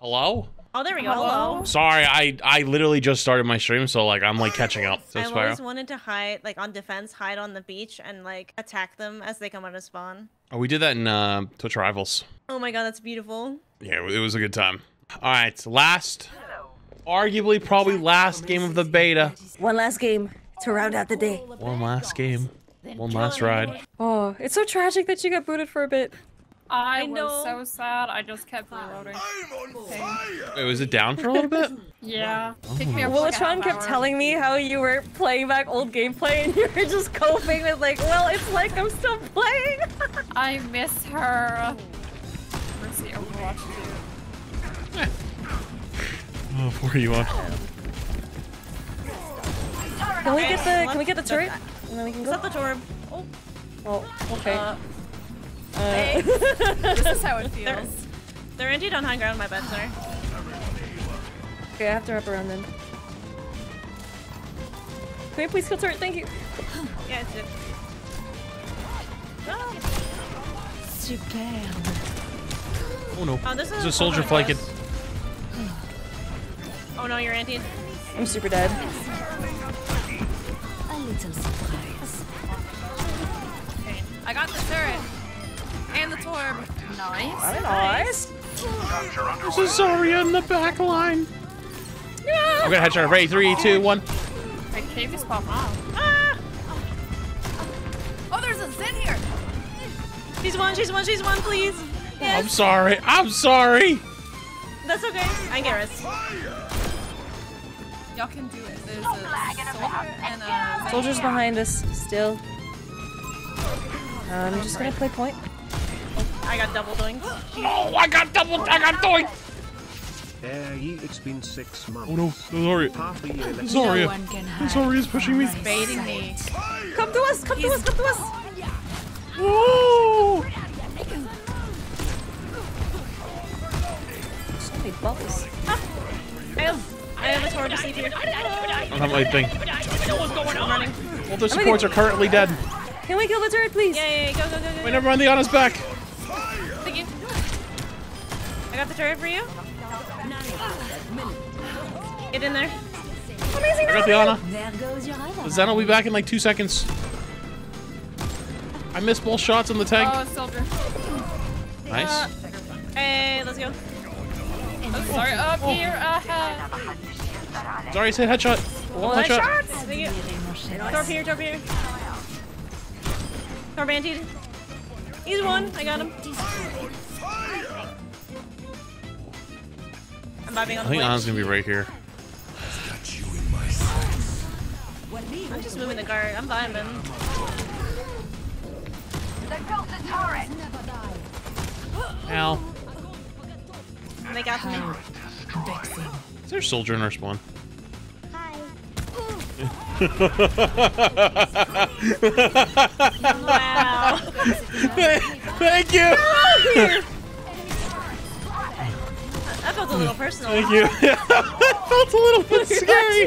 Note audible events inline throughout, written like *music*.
Hello? Oh, there we go. Hello? Hello. Sorry, I I literally just started my stream, so like I'm like catching up. So I've Spyro. always wanted to hide, like on defense, hide on the beach and like attack them as they come out of spawn. Oh, we did that in uh, Twitch Rivals. Oh my god, that's beautiful. Yeah, it was a good time. All right, last, arguably probably last game of the beta. One last game to round out the day. One last game. One last ride. Oh, it's so tragic that you got booted for a bit. I, I was know. so sad. I just kept reloading. Wait, was it down for a little bit? *laughs* Yeah. Oh. Pick me up for like a Willatron kept hour. telling me how you were playing back old gameplay and you were just coping with like, well, it's like I'm still playing. *laughs* I miss her. Where's the Overwatch dude? Oh, where are you on? Can we get the can we get the turret? And then we can Is that the torb? Oh, Oh, okay. uh, Uh, This is how it they're, *laughs* feels. they're indeed on high ground, my bad, sorry. okay, I have to wrap around then. Can we please kill turret? Thank you. Yeah, it's it. Ah. Oh no. Oh, this is There's a soldier oh flanking. Oh no, you're anti. I'm super dead. A little surprise. Okay. I got the turret. And the torb. Nice. Nice. There's a Zarya in the back line. Yeah. I'm gonna headshot. Ready? Three, two, one. My cave is popping off. Ah! Oh, there's a Zen here. She's one, she's one, she's one, please. I'm sorry. I'm sorry. that's okay. I get it. Y'all can do it. There's a soldier and a Soldiers behind us still. I'm just gonna play point. I got double doings. Oh, I got double. I got doink. Air it's been six months. Oh no, Zarya. Half a year. No Zarya. one can hide. Zarya's pushing me. from my Baiting me. Come to us! Come to us! Come to us! Whoa. So many bubbles. I have, I have a torb to see here. I don't have my thing. I'm running. All their supports are currently dead. Can we kill the turret, please? Yeah, yeah, yeah, go, go, go, go. Wait, never mind. The Ana's back. Thank you. I got the turret for you. Get in there. Amazing! I got the Ana. There goes your ally. The Zen will be back in like two seconds. I missed both shots on the tank. Oh, soldier. Nice. Hey, let's go. Oh, sorry. Up here. Uh, Zarya said headshot. One headshot. Thank you. Torb here, torb here. Torb anti. He's one. I got him. I'm vibing I on the think Ana's point. gonna be right here. I'm just moving the guard. I'm vibing. Al. They got me. Is there a soldier in our spawn? *laughs* Wow. *laughs* Thank you. That felt a little personal. Thank you. *laughs* that felt a little bit *laughs* scary.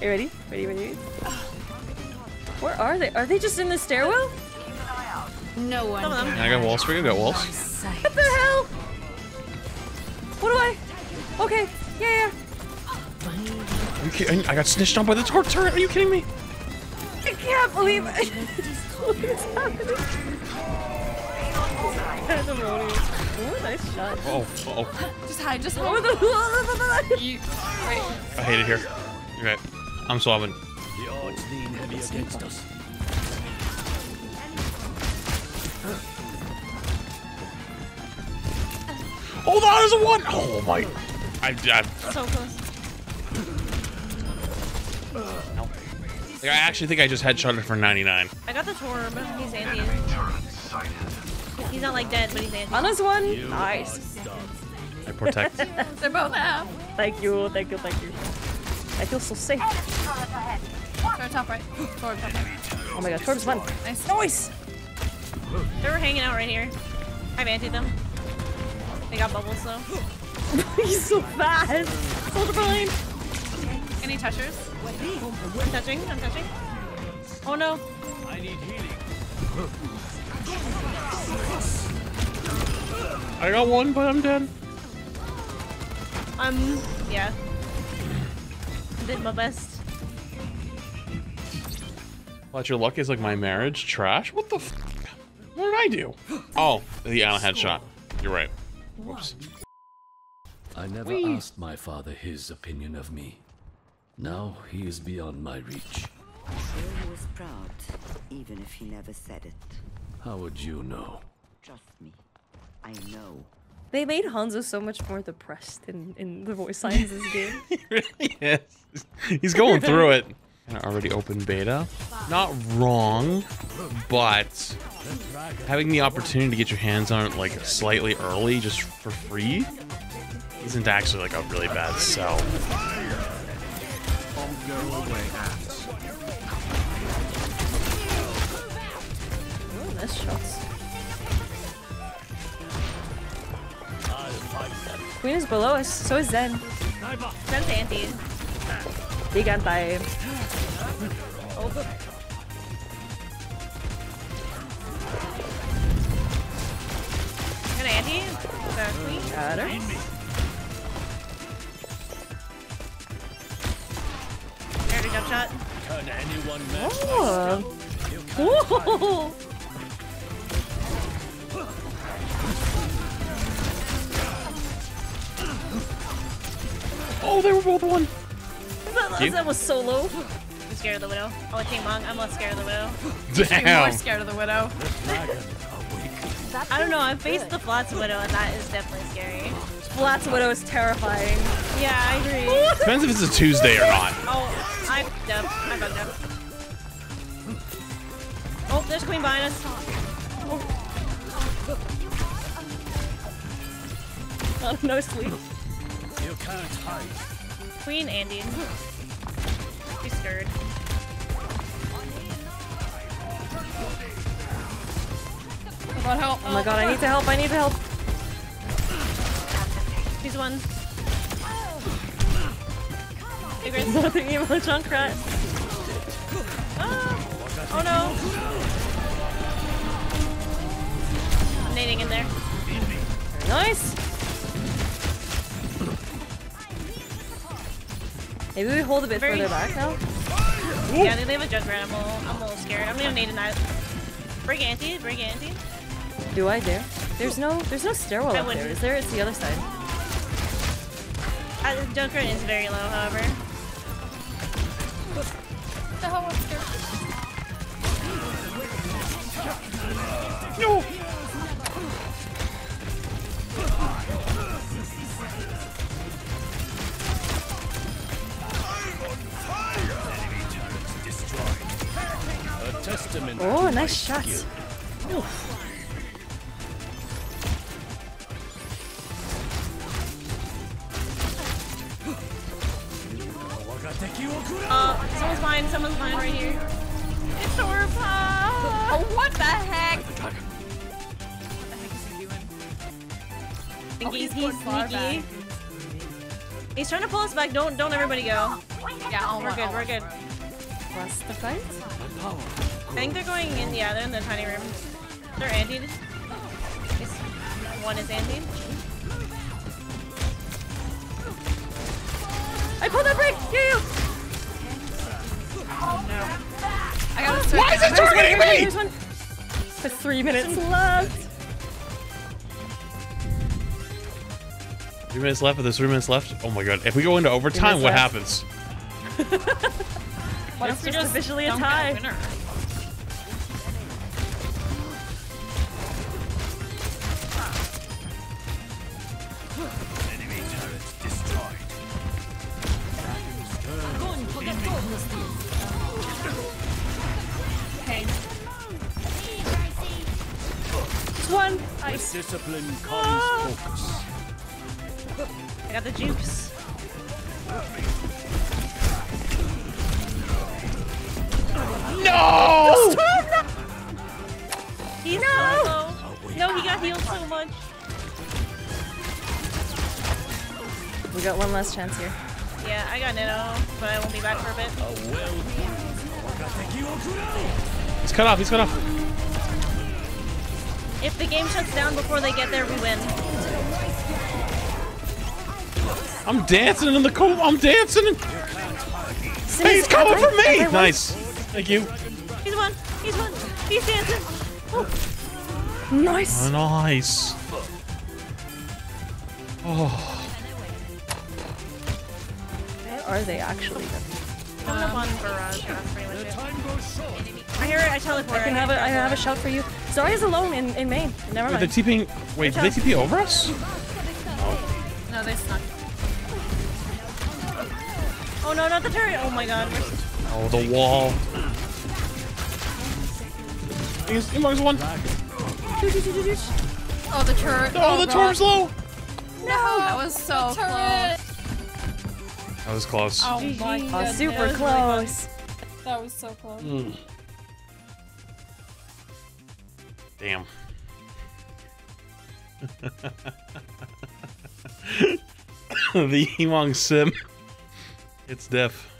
You *laughs* ready? Ready, ready? Where are they? Are they just in the stairwell? No one Some of can them. I got walls for you. I got walls. What the hell? What do I? Okay, yeah, yeah. Are you kidding? I got snitched on by the torb turret. Are you kidding me? I can't believe it. what is happening? Pandemonium. Ooh, nice shot. Oh, oh. just hide. Just Oh, hide. the- You. I hate it here. Okay. I'm swabbing. Oh, that is a one! Oh my. I, I, So close. like, I actually think I just headshotted for 99. I got the torb. He's anti. He's not like dead, but he's anti. Ana's one. Nice. I protect. *laughs* They're both half. Thank you, thank you, thank you. I feel so safe. Sorry, top right. *gasps* Forward, top right. Oh my god, Torb's one. Nice. Nice! They were hanging out right here. I've antied them. They got bubbles though. *laughs* He's so fast! Soldier behind! Any touchers? I'm touching. I'm touching. Oh no. *laughs* I got one, but I'm dead. Um, yeah. Did my best. What your luck is like my marriage? Trash? What the f What did I do? Oh, the Ana headshot. You're right. Whoops. I never Whee! asked my father his opinion of me. Now he is beyond my reach. He was proud, even if he never said it. How would you know? Trust me, I know. They made Hanzo so much more depressed in, in the voice lines this *laughs* game. He really is. He's *laughs* going through it. And already open beta. Not wrong, but having the opportunity to get your hands on it like slightly early just for free isn't actually like a really bad sell. Oh, go away, ass. Ooh, nice shots. Queen is below us, so is Zen. Zen's anti. Big anti. Gonna anti? The queen? Got her. There, jump shot. Oh. Ooh. Oh, they were both one. You? That was so low. I'm scared of the widow. Oh, it's Team Monk. I'm less scared of the widow. *laughs* I'm More scared of the widow. I don't know. I faced the Flats widow, and that is definitely scary. Flat's Widow is terrifying. Yeah, I agree. *laughs* Depends if it's a Tuesday or not. Oh, I fucked up. I fucked up. Oh, there's Queen behind us. Oh, no sleep. Queen Andy. She's scared. About help. Oh my god, I need to help, I need to help. She's one. *laughs* Hey, Gris. Nothing emo Junkrat. Ah. Oh no. I'm nading in there. Nice. Maybe we hold a bit Very- further back now. Yeah, they leave a Junkrat. I'm a little, I'm a little scared. I'm gonna need in that. Break Auntie, break Auntie. Do I dare? There's no, there's no stairwell I up there, wouldn't. is there? It's the other side. Uh, Junkrat is very low, however. What the hell? I'm scared. A Oh, nice shot. Uh, someone's mine, someone's mine right here. It's Orpa! Oh, what the heck? think Oh, he's, he's he's going far sneaky. He's trying to pull us back. Don't don't everybody go. Yeah, We're good. We're good. Plus the fight. I think they're going in. Yeah, they're in the tiny room. They're anti. One is anti. I pulled that break! Yeah, I got a ah, switch. Why is it targeting me? There's one. For three minutes left. Three minutes left, but there's three minutes left. Oh my god. If we go into overtime, what left. happens? What if if we just just officially a don't a tie? Discipline comes ah. focus. I got the juice. No! He's so low. No, he got healed so much. We got one last chance here. Yeah, I got Nitto, but I won't be back for a bit. A well He's cut off. He's cut off. If the game shuts down before they get there, we win. I'm dancing in the cool. I'm dancing. In... Hey, he's coming for me. Nice. Thank you. He's one. He's one. He's dancing. Oh, Nice. Nice. Oh, Where are they actually? coming up on barrage. That's pretty much it. I hear it. I teleport. I can have a, I have a shout for you. Zarya's alone in, in Maine. Never wait, they're. TPing. Wait, did they TP over us? No, they snuck. Oh no, not the turret. Oh my god. Oh, the wall. He's, he marks one. Oh, the turret. Oh, the God. torb's low. No, that was so close. That was close. Oh my Oh, god. super close. That was so close. Mm. Damn. *laughs* the Emong Sim. It's deaf.